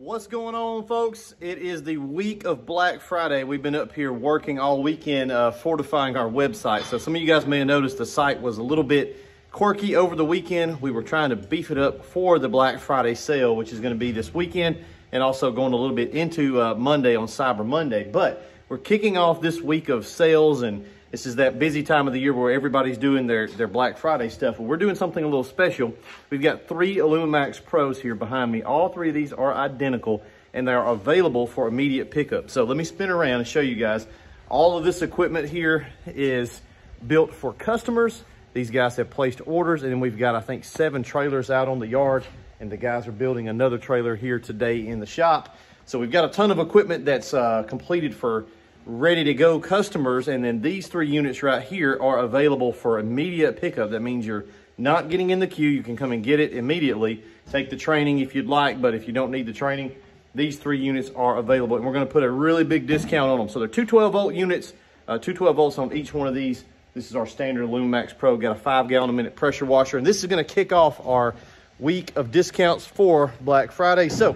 What's going on, folks? It is the week of Black Friday. We've been up here working all weekend, uh, fortifying our website. So some of you guys may have noticed the site was a little bit quirky over the weekend. We were trying to beef it up for the Black Friday sale, which is going to be this weekend, and also going a little bit into uh, Monday on Cyber Monday. But we're kicking off this week of sales and this is that busy time of the year where everybody's doing their, their Black Friday stuff. Well, we're doing something a little special. We've got three IllumiMax Pros here behind me. All three of these are identical and they're available for immediate pickup. So let me spin around and show you guys. All of this equipment here is built for customers. These guys have placed orders and then we've got, I think, seven trailers out on the yard and the guys are building another trailer here today in the shop. So we've got a ton of equipment that's uh, completed for ready to go customers. And then these three units right here are available for immediate pickup. That means you're not getting in the queue. You can come and get it immediately. Take the training if you'd like, but if you don't need the training, these three units are available. And we're gonna put a really big discount on them. So they're two 12 volt units, uh, two 12 volts on each one of these. This is our standard LumiMax Pro, got a five gallon a minute pressure washer. And this is gonna kick off our week of discounts for Black Friday. So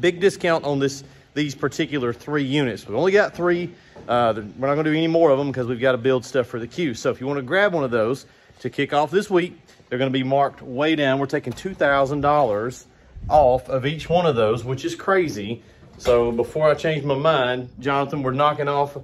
big discount on this these particular three units. We've only got three. Uh, we're not going to do any more of them because we've got to build stuff for the queue. So if you want to grab one of those to kick off this week, they're going to be marked way down. We're taking $2,000 off of each one of those, which is crazy. So before I change my mind, Jonathan, we're knocking off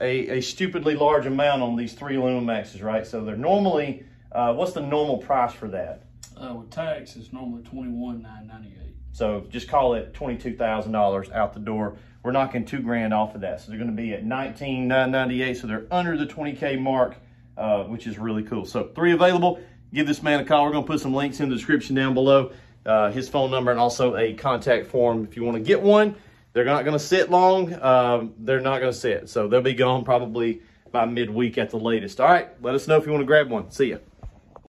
a, a stupidly large amount on these three LumiMaxes, right? So they're normally, uh, what's the normal price for that? Uh, with tax, it's normally twenty-one nine ninety-eight. So just call it twenty-two thousand dollars out the door. We're knocking two grand off of that. So they're going to be at nineteen nine ninety-eight. So they're under the twenty k mark, uh, which is really cool. So three available. Give this man a call. We're going to put some links in the description down below. Uh, his phone number and also a contact form if you want to get one. They're not going to sit long. Um, they're not going to sit. So they'll be gone probably by midweek at the latest. All right. Let us know if you want to grab one. See ya.